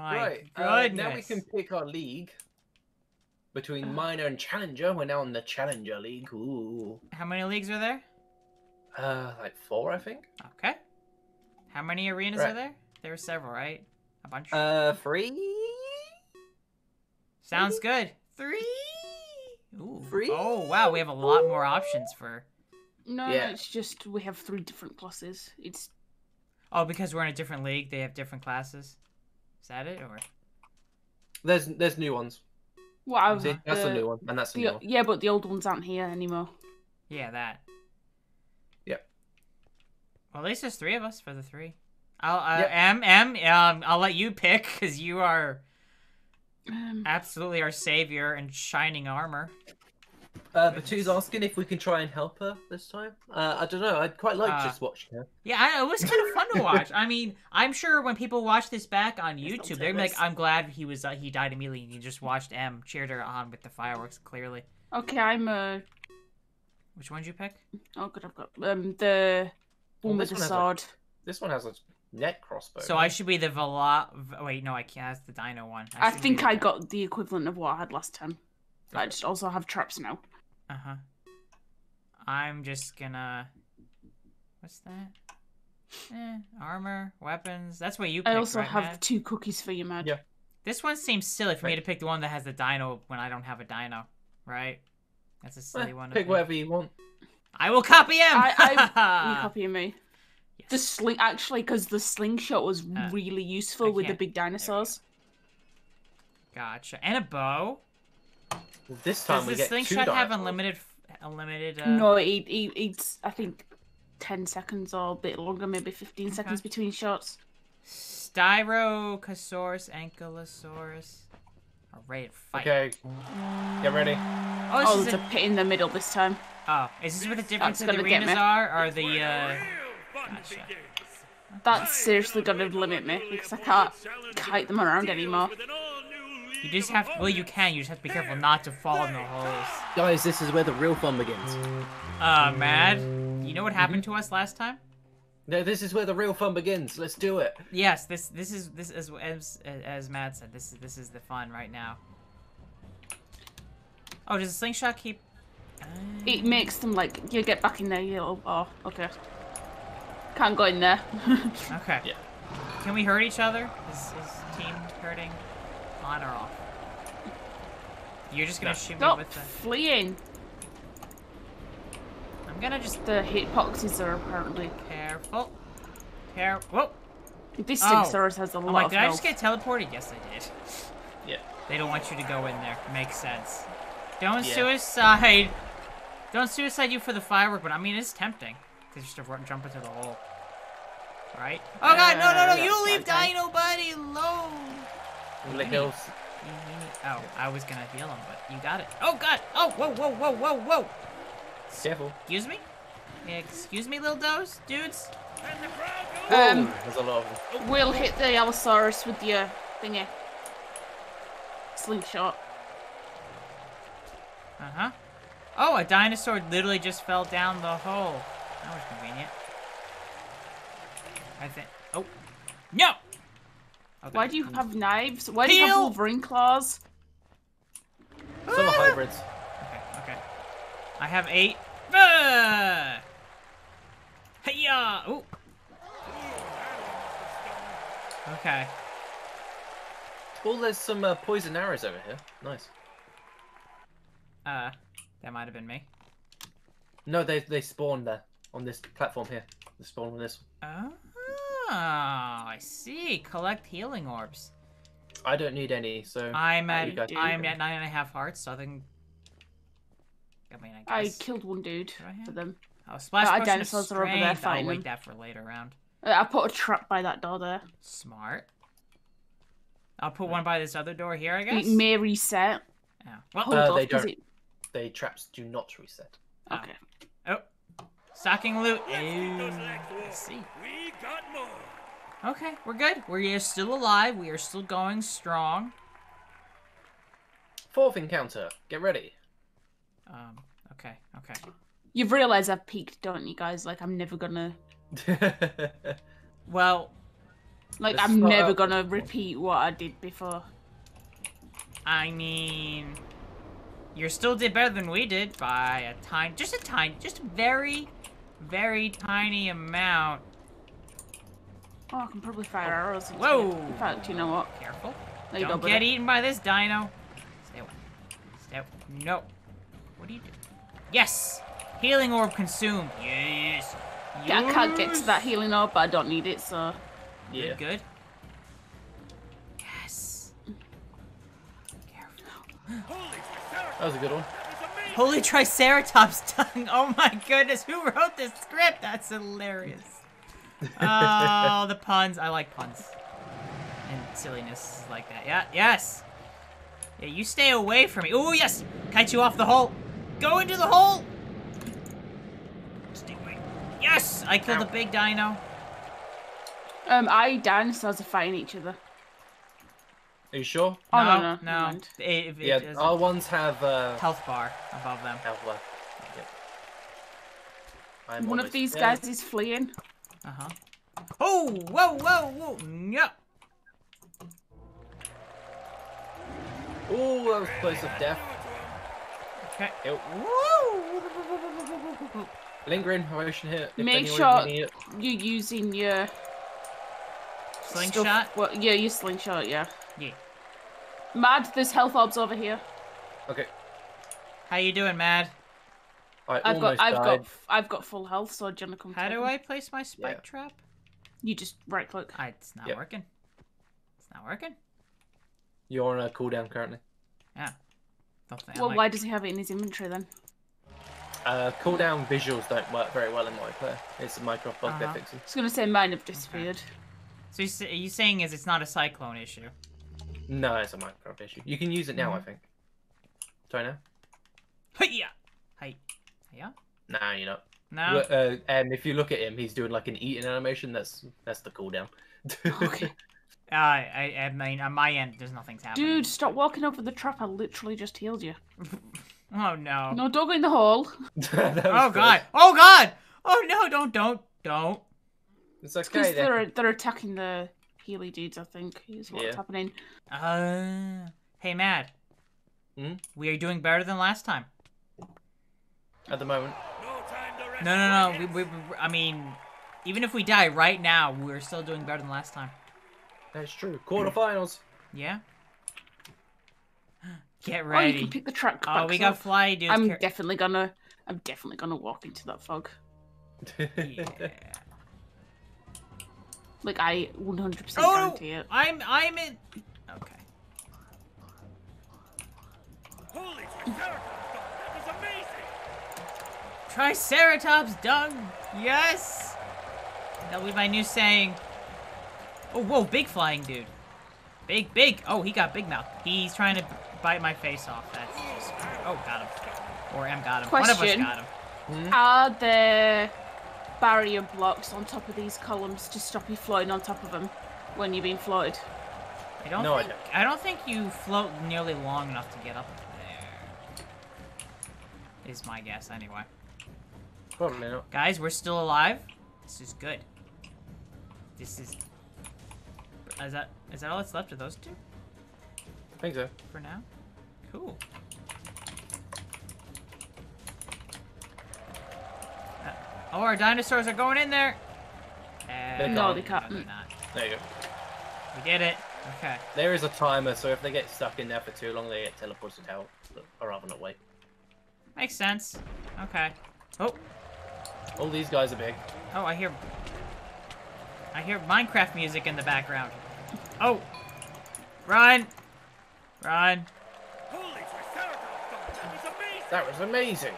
My right. goodness. Uh, now we can pick our league between minor and challenger. We're now in the challenger league. Ooh. How many leagues are there? Uh, like four, I think. Okay. How many arenas Right. are there? There are several, right? A bunch. Uh, three. Sounds good. Three. Ooh. Three? Oh wow, we have a lot more options for. No, Yeah. it's just we have three different classes. It's Oh, because we're in a different league, they have different classes. Is that it, or? There's there's new ones. well, See, that's the, a new one, and that's a the- new one. yeah, but the old ones aren't here anymore. Yeah, that. Yep. Well, at least there's three of us for the three. I'll uh, Yep. M M. Um, I'll let you pick because you are Um, absolutely our savior in shining armor. Uh, Batu's asking if we can try and help her this time. Uh, I don't know. I'd quite like Uh, just watching her. Yeah, I, it was kind of fun to watch. I mean, I'm sure when people watch this back on Yes, YouTube, they're gonna be like, "I'm glad he was uh, he died immediately." and You just watched M cheered her on with the fireworks. Clearly, okay, I'm uh which one did you pick? oh god, I've got um the one Oh, with this the one has. This one has a net crossbow. So I should be the Vala. Wait, no, I can't. That's the Dino one. I should think be I got the equivalent of what I had last time. I just also have traps now. Uh huh. I'm just gonna. What's that? Eh, armor, weapons. That's what you picked, I also right, have Matt? two cookies for you, Mad. Yeah. This one seems silly for me to pick the one that has the dino when I don't have a dino, right? That's a Eh, silly one. to pick whatever you want. I will copy him. I- You copying me? The sling actually because the slingshot was Uh, really useful I with the can't- big dinosaurs. Gotcha. And a bow. This time Does we the get two slingshot have unlimited? Unlimited. Uh... No, it, it it's I think ten seconds or a bit longer, maybe fifteen seconds between shots. Styracosaurus, Ankylosaurus. Are ready fight. Okay, get ready. Oh, this Oh, is there's a... a pit in the middle this time. oh, is this what the difference That's of the gonna arenas are? Or the uh? Gotcha. That's seriously gonna limit me because I can't kite them around anymore. You just have. To, well, you can. You just have to be careful not to fall in the holes. Guys, this is where the real fun begins. Uh, Mad. You know what happened to us last time? No, this is where the real fun begins. Let's do it. Yes, this this is this is as as Mad said. This is this is the fun right now. Oh, does the slingshot keep? Uh, It makes them like you get back in there. You little oh okay. Can't go in there. okay. Yeah. Can we hurt each other? Is is team hurting? On or off? You're just gonna No. shoot me Stop with the. fleeing. I'm gonna just The hitboxes are apparently. careful. Care. Whoa. This Oh. Stigsaurus has a I'm lot like, of did I health. just get teleported? Yes, I did. Yeah. They don't want you to go in there. Makes sense. Don't Yeah. suicide. Don't suicide you for the firework, but I mean, it's tempting to just jump into the hole. Right? Oh god, no, no, no! Uh, You leave. Dino Buddy alone. The hills. You- you need- Oh, I was gonna heal him, but you got it. Oh god! Oh, whoa, whoa, whoa, whoa, whoa! Careful. Excuse me? Excuse me, little does, dudes? Um, there's a lot of them. We'll hit the Allosaurus with your thingy. Slingshot. Uh huh. Oh, a dinosaur literally just fell down the hole. That was convenient. I think. Oh. No! Okay. Why do you have knives? Why do you have Heal! Wolverine claws? Some are hybrids. Okay, okay. I have eight. Ah! Hiya! Ooh. Okay. Oh, there's some uh, poison arrows over here. Nice. Uh, that might have been me. No, they they spawn there on this platform here. They spawn on this. Oh, I see. Collect healing orbs. I don't need any, so I'm at I'm at nine and a half hearts, so I think. I mean, I guess. I killed one dude I have- for them. Oh, splash Uh, potion dinosaurs are over there strength. I'll wait that for later round. Uh, I put a trap by that door there. Smart. I'll put one by this other door here, I guess. It may reset. Yeah. Well, Hold Uh, off, they 'cause don't. it- they traps do not reset. Oh. Okay. Oh, stocking loot. Ooh, I see. We got more. Okay, we're good. We are still alive. We are still going strong. Fourth encounter. Get ready. Um. Okay. Okay. You've realised I've peaked, don't you guys? Like, I'm never gonna. Well, Like Let's I'm never gonna repeat what I did before. I mean, you still did better than we did by a tiny, just a tiny, just a very, very tiny amount. Oh, I can probably fire arrows. into Whoa. it. In fact, you know what? Careful. There Don't go, get buddy. eaten by this dino. Stay away. Stay away. No. What do you do? Yes! Healing orb consumed. Yes. Yeah, I can't get to that healing orb, but I don't need it, so. Yeah. Good, good. Yes. Careful. That was a good one. Holy Triceratops tongue! Oh my goodness, who wrote this script? That's hilarious. Oh, the puns. I like puns. And silliness like that. Yeah, yes! Yeah, you stay away from me. Oh, yes! Kite you off the hole! Go into the hole! Stay away. Yes! I killed Ow. the big dino. Um, I dinosaurs are fighting each other. Are you sure? Oh, no, no, no, no. mind. It, if it yeah, doesn't- our ones have uh, health bar above them. health left. Yep. I'm One of these dead. guys is fleeing. Uh huh. Oh, whoa, whoa, whoa! No. Ooh, that was close of death. Okay. Ew. Woo! Lingering potion here. Make sure you're using your Slingshot. Stuff, well, yeah, your slingshot, yeah. Yeah. Mad, there's health orbs over here. Okay. How you doing, Mad? I I've got, I've died. got, I've got full health. So do you wanna come? How do them? I place my spike Yeah. trap? You just right click. I, it's not Yep. working. It's not working. You're on a cooldown currently. Yeah. Don't think. I'm Well, like- why does he have it in his inventory then? Uh, cooldown visuals don't work very well in multiplayer. It's a Minecraft bug Uh-huh. they're fixing. I was gonna say mine have disappeared. So you're, you saying is it's not a cyclone issue? No, it's a Minecraft issue. You can use it now, I Mhm. think. Try now? Hiya! Hey. Yeah. No, you're not. No. Look, Uh, um, if you look at him, he's doing like an eating animation. That's that's the cooldown. Okay. Uh, I, I mean, on my end, there's nothing's happening. Dude, stop walking over the trap. I literally just healed you. Oh no. No, don't go in the hole. Oh good. god. Oh god. Oh no! Don't don't don't. It's Because okay. then. they're they're attacking the Healy dudes. I think is what's Yeah. happening. Uh. Hey, Mad. Hmm? We are doing better than last time. At the moment. No, no, no. We, we, we, I mean, even if we die right now, we're still doing better than last time. That's true. Quarterfinals. Yeah. Get ready. Oh, you ready. can pick the track. Oh, back we got fly dudes. I'm definitely gonna. I'm definitely gonna walk into that fog. yeah. Like I 100% Oh, guarantee it. I'm I'm in. Okay. Holy Triceratops! That was amazing! Triceratops dung. Yes. That'll be my new saying. Oh, whoa, big flying dude. Big, big. Oh, he got big mouth. He's trying to bite my face off. That's just. Oh, got him. Or M got him. One of us Question. got him. Hmm? Are there barrier blocks on top of these columns to stop you floating on top of them when you're being floated? I don't No, I think I don't think you float nearly long enough to get up there. Is my guess anyway. Probably not. Guys, we're still alive. This is good. This is Is that is that all that's left of those two I think so. for now? Cool. Oh, our dinosaurs are going in there. Uh, No, they can't. they're not. There you go. We did it. Okay. There is a timer, so if they get stuck in there for too long, they get teleported out. Or rather not wait. Makes sense. Okay. Oh, All these guys are big. Oh, I hear. I hear Minecraft music in the background. Oh! Run! Run! Holy That was amazing!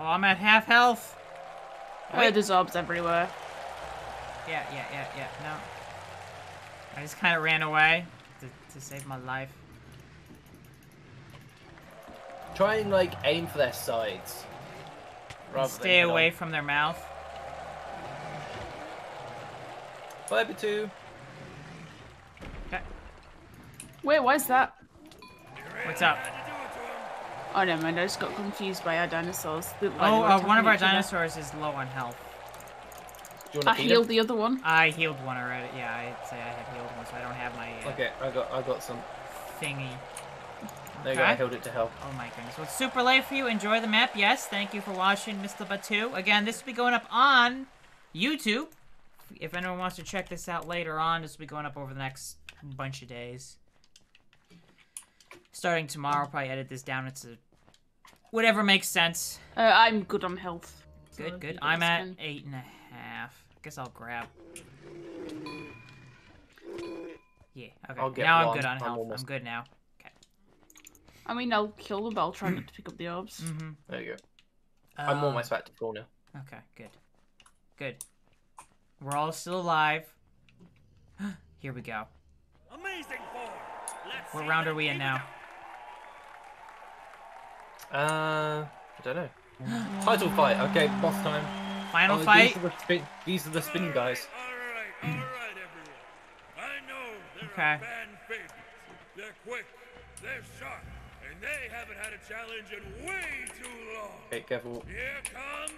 That was amazing. Oh, I'm at half health. Oh, there's orbs everywhere. Yeah, yeah, yeah, yeah. No. I just kind of ran away to, to save my life. Try and like aim for their sides. Rather than Stay away on. from their mouth. Fiber two. Okay. Wait, why is that? What's up? Oh, never mind. I just got confused by our dinosaurs. They look like Oh, they were uh, one of our dinosaurs is low on health. Do you I want to feed healed him? the other one. I healed one already. Yeah, I'd say I had healed one, so I don't have my uh, Okay, I got I got some. thingy. There you go. I Okay. held it to health. Oh my goodness. Well, it's super late for you. Enjoy the map. Yes, thank you for watching, Mr. Batu. Again, this will be going up on YouTube. If anyone wants to check this out later on, this will be going up over the next bunch of days. Starting tomorrow, I'll probably edit this down into whatever makes sense. Uh, I'm good on health. Good, if good. I'm at can- eight and a half. Guess I'll grab. Yeah, okay. I'll get now I'm good on I'm health. I'm good now. Okay. I mean, I'll kill them, but I'll try not to pick up the orbs. Mm-hmm. There you go. I'm Uh, almost back to full now. Okay, good. Good. We're all still alive. Here we go. Amazing form. Let's What round are we in keep it now? Up. Uh, I don't know. Title fight. Okay, boss time. Final Oh, fight. These are the spin. These are the spin guys. All right, all right, everyone. I know they're Okay. a fan favorite. They're quick, they're sharp, and they haven't had a challenge in way too long. Okay, careful. Here comes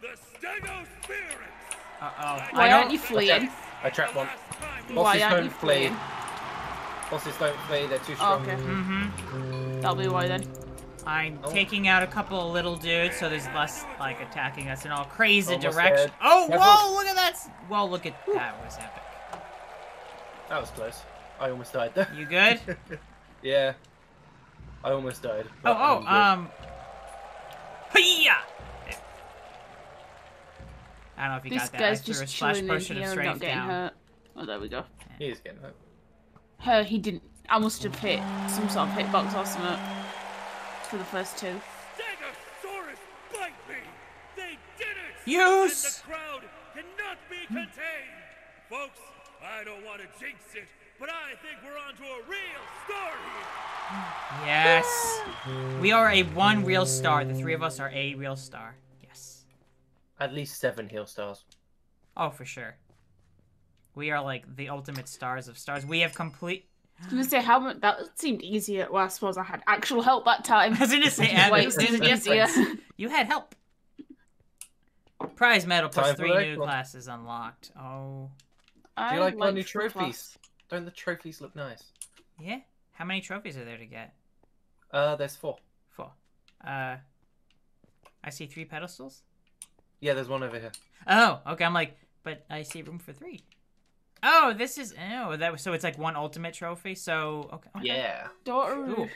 the Stego Spirits. Uh oh. Why I aren't don't. you fleeing? I trapped The one. last time we- Bosses Why aren't don't you flee. fleeing? Bosses don't flee. They're too Oh, strong. okay. Mm-hmm. That'll be why then. I'm Oh. taking out a couple of little dudes, so there's less like attacking us in all crazy Almost directions. dead. Oh, Careful. whoa! Look at that. s- Well, look at that. Was epic. That was close. I almost died there. You good? yeah. I almost died. Oh, oh, I'm good. um. Hiya! I don't know if you This got that. guy's I threw just splash chilling in potion of here and not strength getting down. hurt. Oh, there we go. He is getting hurt. Her, he didn't. I must have hit some sort of hitbox or something for the first two. Stegosaurus bite me! They did it! Use! And the crowd cannot be contained! Folks, I don't want to jinx it, but I think we're onto a real star here! Yes. We are a one real star. The three of us are a real star. Yes. At least seven heal stars. Oh, for sure. We are like the ultimate stars of stars. We have complete. I was gonna say how much that seemed easier. Well, I suppose I had actual help that time. I was gonna say, Wait, Abby, it seemed easier. You had help. Prize medal plus Time three new next one. classes unlocked. Oh, I Do you like my new trophies? class. Don't the trophies look nice? yeah. How many trophies are there to get? Uh, there's four. Four. Uh, I see three pedestals. Yeah, there's one over here. Oh, okay. I'm like, but I see room for three. Oh, this is oh that was so it's like one ultimate trophy. So okay. okay. Yeah. Daughter. Ooh.